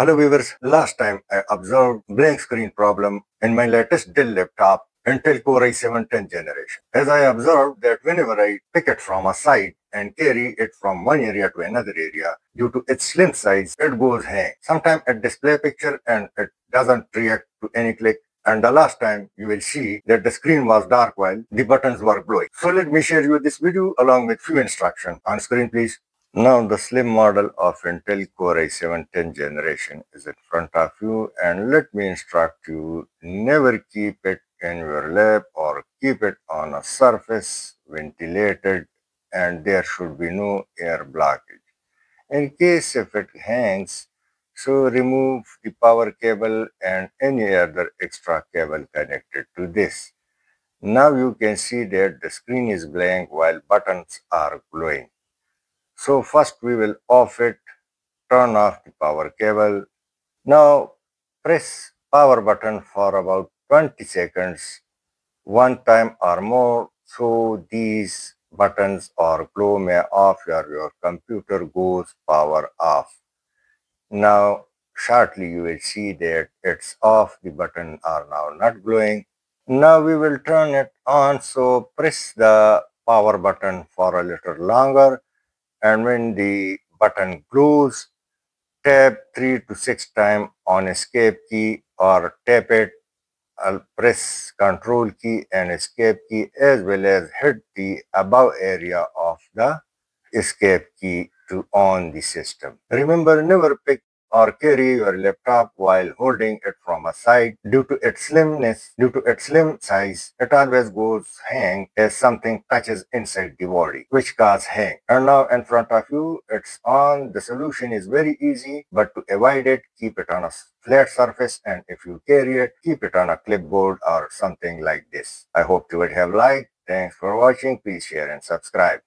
Hello viewers, last time I observed blank screen problem in my latest Dell laptop Intel Core i7 10th generation. As I observed that whenever I pick it from a side and carry it from one area to another area, due to its slim size, it goes hang. Sometimes it display picture and it doesn't react to any click. And the last time you will see that the screen was dark while the buttons were glowing. So let me share you this video along with few instructions. On screen please. Now the slim model of Intel Core i7 10th generation is in front of you and let me instruct you never keep it in your lap or keep it on a surface ventilated and there should be no air blockage. In case if it hangs, so remove the power cable and any other extra cable connected to this. Now you can see that the screen is blank while buttons are glowing. So first we will off it, turn off the power cable. Now press power button for about 20 seconds, one time or more. So these buttons or glow may off your, your computer goes power off. Now shortly you will see that it's off, the button are now not glowing. Now we will turn it on, so press the power button for a little longer and when the button glows, tap 3 to 6 times on escape key or tap it, I'll press control key and escape key as well as hit the above area of the escape key to on the system. Remember never pick or carry your laptop while holding it from a side. Due to its slimness, due to its slim size, it always goes hang as something touches inside the body, which cause hang. And now in front of you, it's on. The solution is very easy, but to avoid it, keep it on a flat surface and if you carry it, keep it on a clipboard or something like this. I hope you would have liked. Thanks for watching. Please share and subscribe.